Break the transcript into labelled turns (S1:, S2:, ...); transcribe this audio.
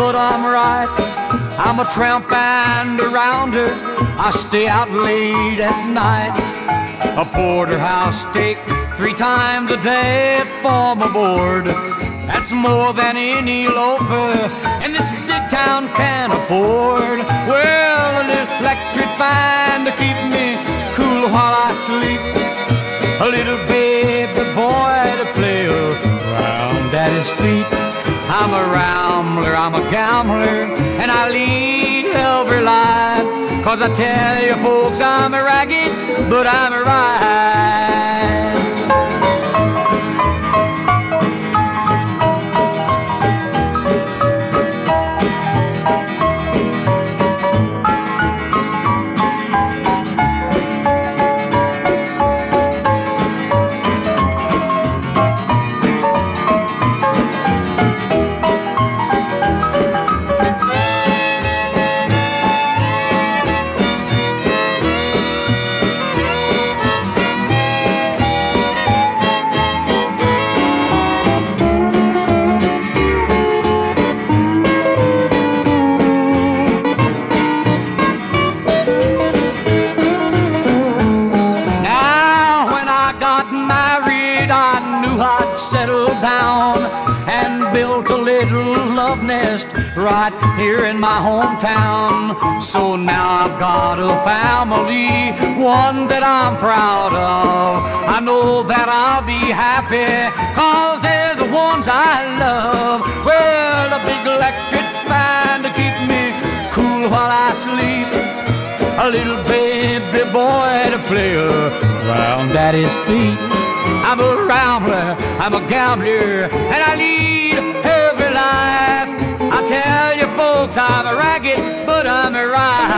S1: but I'm right. I'm a tramp and a rounder. I stay out late at night. A porterhouse steak three times a day for my board. That's more than any loafer in this big town can afford. Well, a little electric fan to keep me cool while I sleep. A little baby boy to play around at his feet. I'm a rambler, I'm a gambler, and I lead every life. Cause I tell you folks I'm a ragged, but I'm a right. I'd settled down and built a little love nest right here in my hometown. So now I've got a family, one that I'm proud of. I know that I'll be happy, cause they're the ones I love. Well, a big electric fan to keep me cool while I sleep. A little baby boy to play around at his feet. I'm a rambler, I'm a gambler, and I lead every life. I tell you folks, I'm a but I'm a riot.